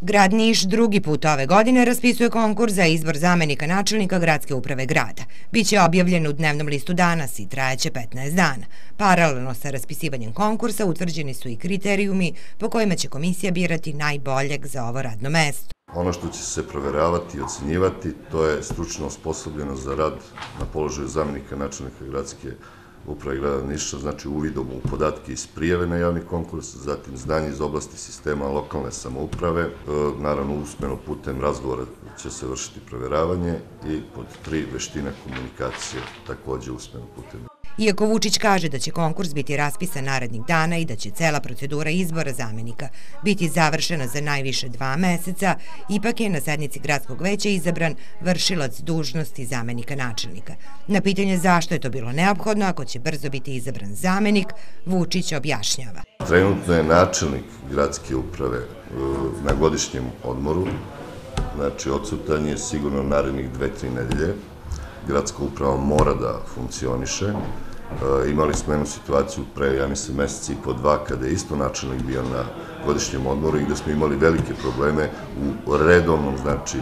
Grad Niš drugi put ove godine raspisuje konkurs za izbor zamenika načelnika gradske uprave grada. Biće objavljen u dnevnom listu danas i trajeće 15 dana. Paralelno sa raspisivanjem konkursa utvrđeni su i kriterijumi po kojima će komisija birati najboljeg za ovo radno mesto. Ono što će se proveravati i ocenjivati, to je stručno osposobljeno za rad na položaju zamenika načelnika gradske uprave grada Niša, znači uvidom u podatke iz prijeve na javni konkurs, zatim znanje iz oblasti sistema lokalne samouprave, e, naravno usmeno putem razgovora će se vršiti proveravanje i pod tri veština komunikacije takođe usmeno putem Iako Vučić kaže da će konkurs biti raspisan narednih dana i da će cela procedura izbora zamenika biti završena za najviše dva meseca, ipak je na sednici gradskog veća izabran vršilac dužnosti zamenika načelnika. Na pitanje zašto je to bilo neophodno ako će brzo biti izabran zamenik, Vučić objašnjava. Trenutno je načelnik gradske uprave e, na godišnjem odmoru, znači odsutan je sigurno narednih dve, tri nedelje. Gradska uprava mora da funkcioniše, imali smo jednu situaciju pre, ja mislim, meseci i po dva, kada je isto načelnik bio na godišnjem odmoru i gde smo imali velike probleme u redovnom, znači,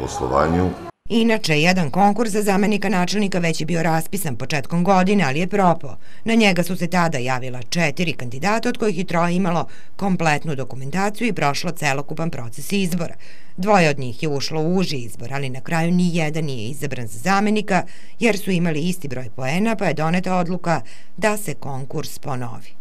poslovanju. Inače, jedan konkurs za zamenika načelnika već je bio raspisan početkom godine, ali je propao. Na njega su se tada javila četiri kandidata, od kojih je troje imalo kompletnu dokumentaciju i prošlo celokupan proces izbora. Dvoje od njih je ušlo u uži izbor, ali na kraju ni jedan nije izabran za zamenika, jer su imali isti broj poena, pa je doneta odluka da se konkurs ponovi.